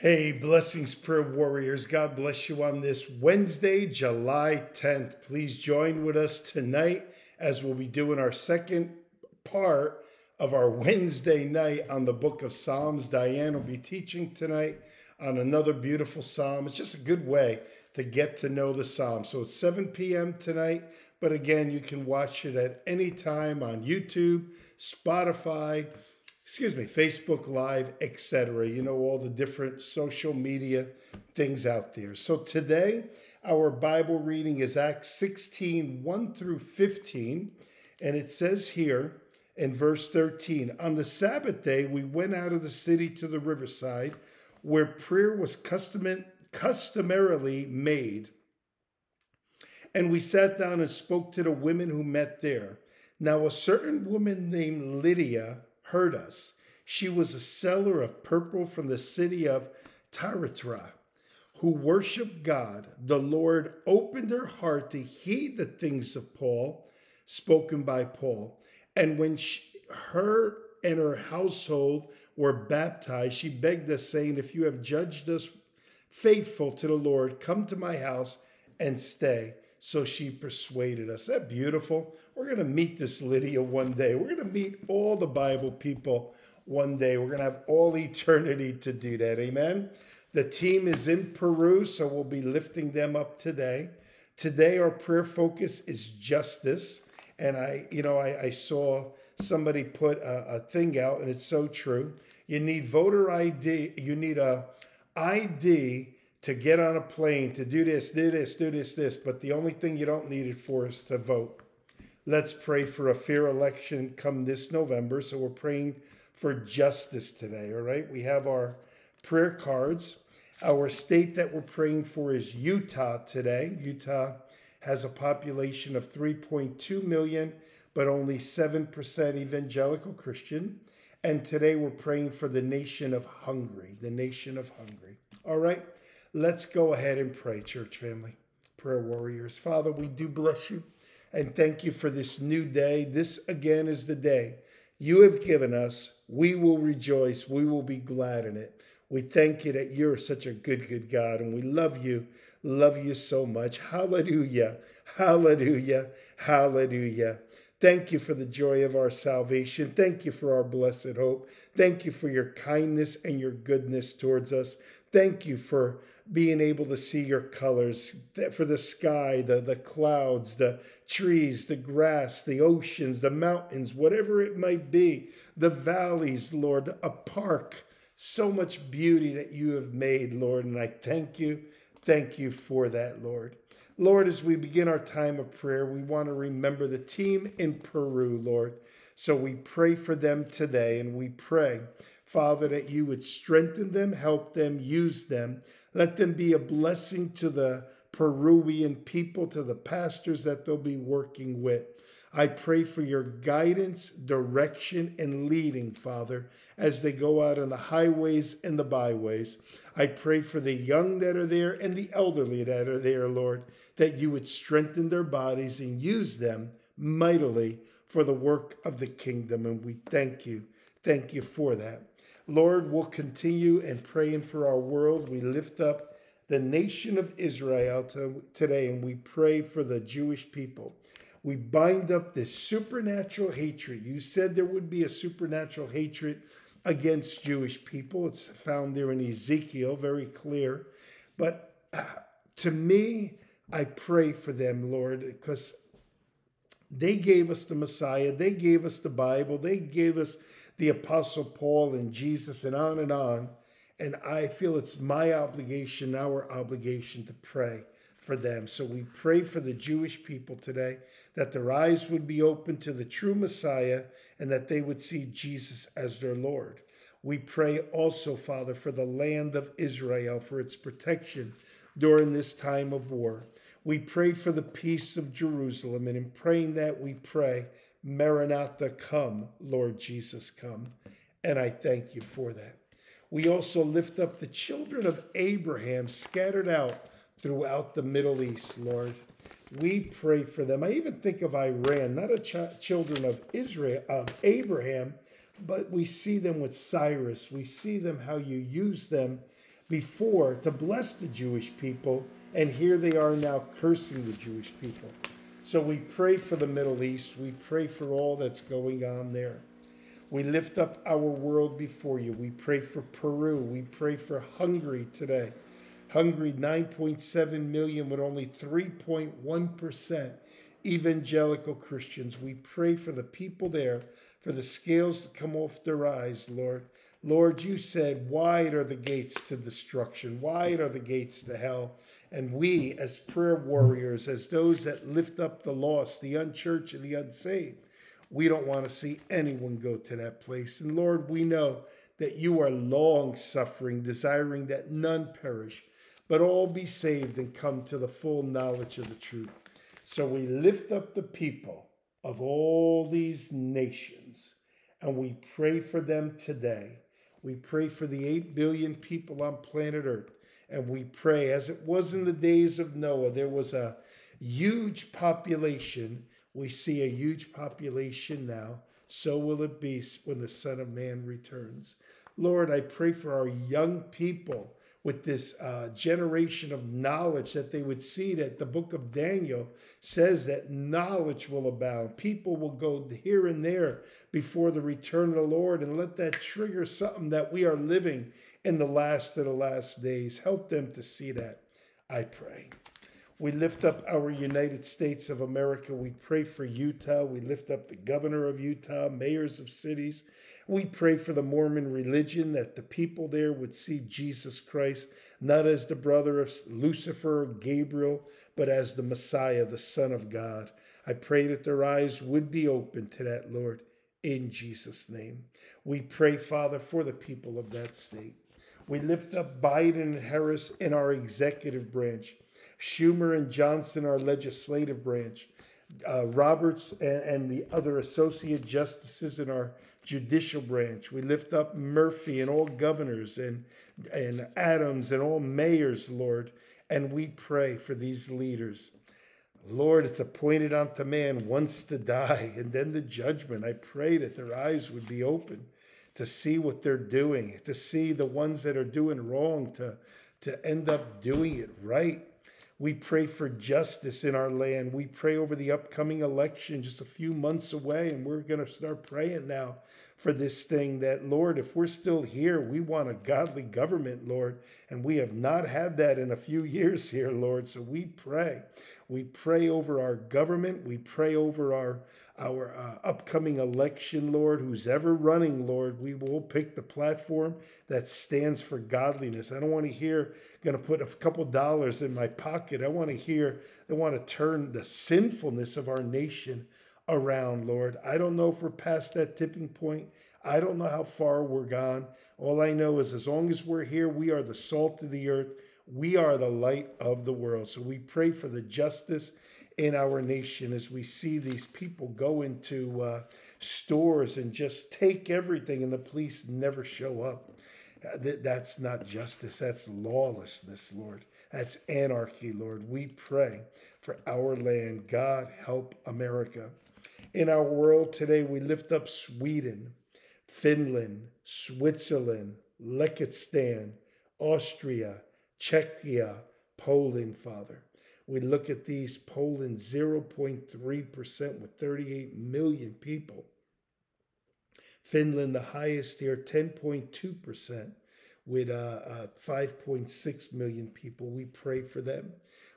Hey, blessings, prayer warriors. God bless you on this Wednesday, July 10th. Please join with us tonight as we'll be doing our second part of our Wednesday night on the book of Psalms. Diane will be teaching tonight on another beautiful psalm. It's just a good way to get to know the psalm. So it's 7 p.m. tonight, but again, you can watch it at any time on YouTube, Spotify, excuse me, Facebook Live, etc. You know, all the different social media things out there. So today, our Bible reading is Acts 16 1 through 15. And it says here in verse 13 On the Sabbath day, we went out of the city to the riverside where prayer was custom- customarily made. And we sat down and spoke to the women who met there. Now, a certain woman named Lydia heard us. She was a seller of purple from the city of Thyatira, who worshiped God. The Lord opened her heart to heed the things of Paul, spoken by Paul. And when she, her and her household were baptized, she begged us, saying, If you have judged us faithful to the Lord, come to my house and stay. So she persuaded us. That beautiful. We're going to meet this Lydia one day. We're going to meet all the Bible people one day. We're going to have all eternity to do that. Amen. The team is in Peru, so we'll be lifting them up today. Today, our prayer focus is justice. And I, you know, I, I saw somebody put a, a thing out, and it's so true. You need voter ID. You need a ID to get on a plane, to do this, do this, do this, this. But the only thing you don't need it for is to vote. Let's pray for a fair election come this November. So we're praying for justice today, all right? We have our prayer cards. Our state that we're praying for is Utah today. Utah has a population of 3.2 million, but only 7% evangelical Christian. And today we're praying for the nation of Hungary, the nation of Hungary. All right, let's go ahead and pray, church family, prayer warriors. Father, we do bless you and thank you for this new day. This again is the day you have given us. We will rejoice. We will be glad in it. We thank you that you're such a good, good God, and we love you, love you so much. Hallelujah, hallelujah, hallelujah. Thank you for the joy of our salvation. Thank you for our blessed hope. Thank you for your kindness and your goodness towards us. Thank you for being able to see your colors, for the sky, the, the clouds, the trees, the grass, the oceans, the mountains, whatever it might be, the valleys, Lord, a park. So much beauty that you have made, Lord. And I thank you. Thank you for that, Lord. Lord, as we begin our time of prayer, we want to remember the team in Peru, Lord. So we pray for them today and we pray, Father, that you would strengthen them, help them, use them. Let them be a blessing to the Peruvian people, to the pastors that they'll be working with. I pray for your guidance, direction, and leading, Father, as they go out on the highways and the byways. I pray for the young that are there and the elderly that are there, Lord, that you would strengthen their bodies and use them mightily for the work of the kingdom. And we thank you. Thank you for that. Lord, we'll continue and praying for our world. We lift up the nation of Israel to, today and we pray for the Jewish people we bind up this supernatural hatred. You said there would be a supernatural hatred against Jewish people. It's found there in Ezekiel, very clear. But uh, to me, I pray for them, Lord, because they gave us the Messiah, they gave us the Bible, they gave us the Apostle Paul and Jesus, and on and on. And I feel it's my obligation, our obligation to pray for them. So we pray for the Jewish people today that their eyes would be open to the true Messiah and that they would see Jesus as their Lord. We pray also, Father, for the land of Israel, for its protection during this time of war. We pray for the peace of Jerusalem, and in praying that, we pray, Maranatha, come, Lord Jesus, come. And I thank you for that. We also lift up the children of Abraham scattered out throughout the Middle East, Lord. We pray for them. I even think of Iran, not a ch- children of Israel, of Abraham, but we see them with Cyrus. We see them how you use them before to bless the Jewish people, and here they are now cursing the Jewish people. So we pray for the Middle East. We pray for all that's going on there. We lift up our world before you. We pray for Peru. We pray for Hungary today. Hungary, 9.7 million with only 3.1% evangelical Christians. We pray for the people there, for the scales to come off their eyes, Lord. Lord, you said, wide are the gates to destruction, wide are the gates to hell. And we, as prayer warriors, as those that lift up the lost, the unchurched, and the unsaved, we don't want to see anyone go to that place. And Lord, we know that you are long suffering, desiring that none perish, but all be saved and come to the full knowledge of the truth. So we lift up the people of all these nations and we pray for them today. We pray for the 8 billion people on planet Earth. And we pray, as it was in the days of Noah, there was a huge population. We see a huge population now. So will it be when the Son of Man returns. Lord, I pray for our young people with this uh, generation of knowledge that they would see that the book of Daniel says that knowledge will abound. People will go here and there before the return of the Lord and let that trigger something that we are living in the last of the last days. Help them to see that, I pray. We lift up our United States of America. We pray for Utah. We lift up the governor of Utah, mayors of cities. We pray for the Mormon religion that the people there would see Jesus Christ not as the brother of Lucifer or Gabriel, but as the Messiah, the Son of God. I pray that their eyes would be open to that, Lord, in Jesus' name. We pray, Father, for the people of that state. We lift up Biden and Harris in our executive branch, Schumer and Johnson, our legislative branch, uh, Roberts and, and the other associate justices in our judicial branch. We lift up Murphy and all governors and, and Adams and all mayors, Lord, and we pray for these leaders. Lord, it's appointed unto man once to die and then the judgment. I pray that their eyes would be open to see what they're doing, to see the ones that are doing wrong, to, to end up doing it right. We pray for justice in our land. We pray over the upcoming election just a few months away, and we're going to start praying now for this thing that, Lord, if we're still here, we want a godly government, Lord. And we have not had that in a few years here, Lord. So we pray. We pray over our government. We pray over our our uh, upcoming election, Lord, who's ever running, Lord, we will pick the platform that stands for godliness. I don't want to hear, going to put a couple dollars in my pocket. I want to hear, they want to turn the sinfulness of our nation around, Lord. I don't know if we're past that tipping point. I don't know how far we're gone. All I know is as long as we're here, we are the salt of the earth. We are the light of the world. So we pray for the justice in our nation as we see these people go into uh, stores and just take everything and the police never show up. Uh, that's not justice, that's lawlessness, Lord. That's anarchy, Lord. We pray for our land. God, help America. In our world today, we lift up Sweden, Finland, Switzerland, Liechtenstein, Austria, Czechia, Poland, Father. We look at these, Poland 0.3% with 38 million people. Finland, the highest here, 10.2% with uh, uh, 5.6 million people. We pray for them.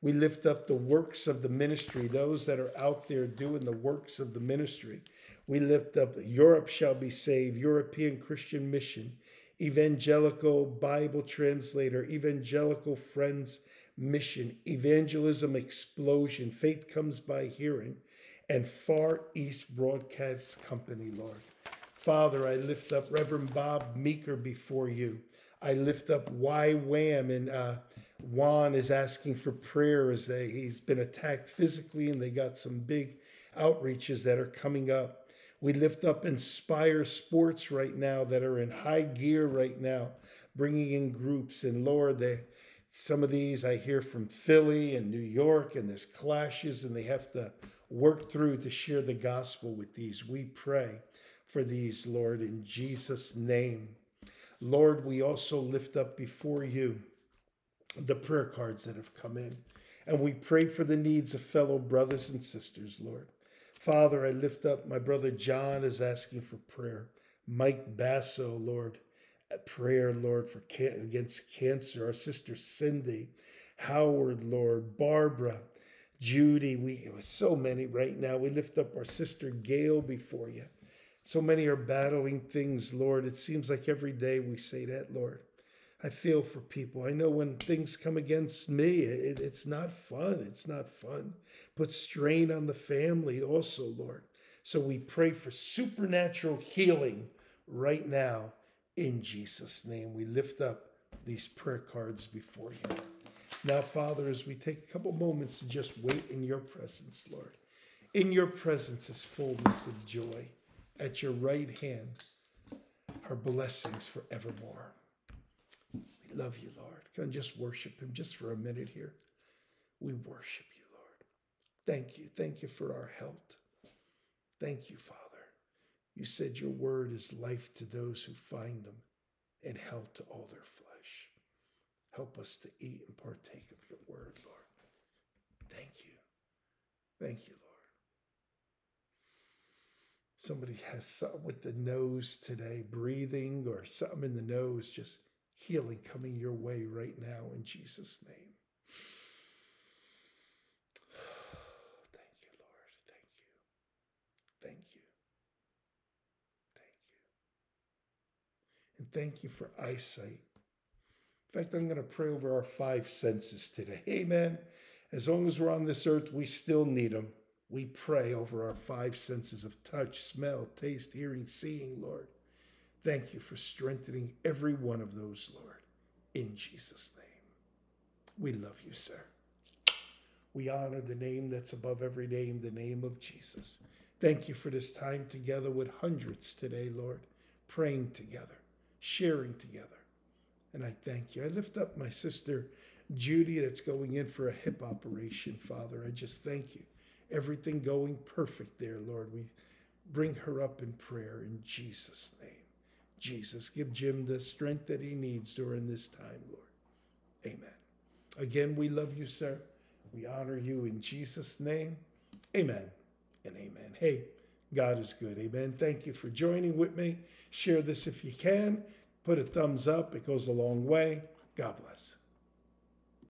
We lift up the works of the ministry, those that are out there doing the works of the ministry. We lift up Europe shall be saved, European Christian Mission, Evangelical Bible Translator, Evangelical Friends Mission, Evangelism Explosion, Faith Comes by Hearing, and Far East Broadcast Company, Lord. Father, I lift up Reverend Bob Meeker before you. I lift up YWAM and uh, Juan is asking for prayer as they, he's been attacked physically and they got some big outreaches that are coming up. We lift up Inspire Sports right now that are in high gear right now, bringing in groups. And Lord, they, some of these I hear from Philly and New York, and there's clashes, and they have to work through to share the gospel with these. We pray for these, Lord, in Jesus' name. Lord, we also lift up before you the prayer cards that have come in. And we pray for the needs of fellow brothers and sisters, Lord. Father, I lift up my brother John is asking for prayer. Mike Basso, Lord, prayer, Lord, for can- against cancer. Our sister Cindy, Howard, Lord, Barbara, Judy. We it was so many right now. We lift up our sister Gail before you. So many are battling things, Lord. It seems like every day we say that, Lord. I feel for people. I know when things come against me, it, it's not fun. It's not fun. Put strain on the family also, Lord. So we pray for supernatural healing right now in Jesus' name. We lift up these prayer cards before you. Now, Father, as we take a couple moments to just wait in your presence, Lord, in your presence is fullness of joy. At your right hand are blessings forevermore. Love you, Lord. Come just worship him just for a minute here. We worship you, Lord. Thank you. Thank you for our health. Thank you, Father. You said your word is life to those who find them and health to all their flesh. Help us to eat and partake of your word, Lord. Thank you. Thank you, Lord. Somebody has something with the nose today, breathing or something in the nose, just healing coming your way right now in Jesus' name. Thank you, Lord. Thank you. Thank you. Thank you. And thank you for eyesight. In fact, I'm going to pray over our five senses today. Amen. As long as we're on this earth, we still need them we pray over our five senses of touch, smell, taste, hearing, seeing, Lord. Thank you for strengthening every one of those, Lord, in Jesus' name. We love you, sir. We honor the name that's above every name, the name of Jesus. Thank you for this time together with hundreds today, Lord, praying together, sharing together. And I thank you. I lift up my sister Judy that's going in for a hip operation, Father. I just thank you everything going perfect there, Lord. We bring her up in prayer in Jesus' name. Jesus, give Jim the strength that he needs during this time, Lord. Amen. Again, we love you, sir. We honor you in Jesus' name. Amen and amen. Hey, God is good. Amen. Thank you for joining with me. Share this if you can. Put a thumbs up, it goes a long way. God bless.